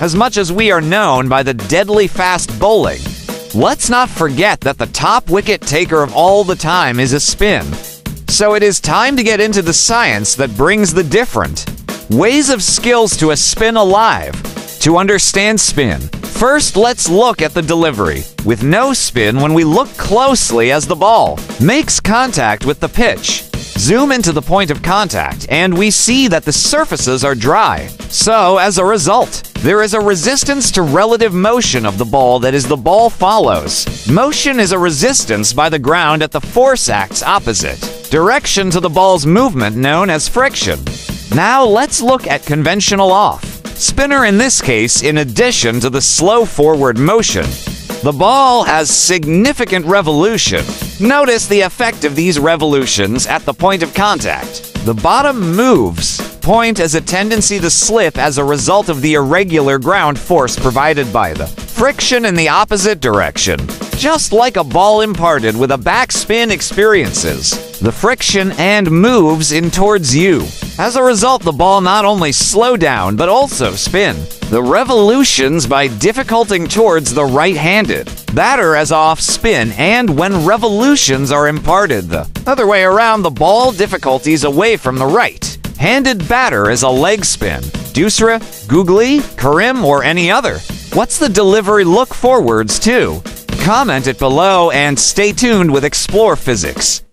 as much as we are known by the deadly fast bowling. Let's not forget that the top wicket taker of all the time is a spin. So it is time to get into the science that brings the different. Ways of skills to a spin alive. To understand spin, first let's look at the delivery. With no spin, when we look closely as the ball makes contact with the pitch, Zoom into the point of contact, and we see that the surfaces are dry. So, as a result, there is a resistance to relative motion of the ball that is the ball follows. Motion is a resistance by the ground at the force acts opposite. Direction to the ball's movement known as friction. Now let's look at conventional off. Spinner in this case in addition to the slow forward motion. The ball has significant revolution. Notice the effect of these revolutions at the point of contact. The bottom moves. Point has a tendency to slip as a result of the irregular ground force provided by the friction in the opposite direction. Just like a ball imparted with a backspin experiences, the friction and moves in towards you. As a result, the ball not only slow down but also spin. The revolutions by difficulting towards the right-handed. Batter as off spin and when revolutions are imparted the other way around the ball difficulties away from the right. Handed batter is a leg spin. Doosra, googly, carrom, or any other. What's the delivery look forwards to? Comment it below and stay tuned with Explore Physics.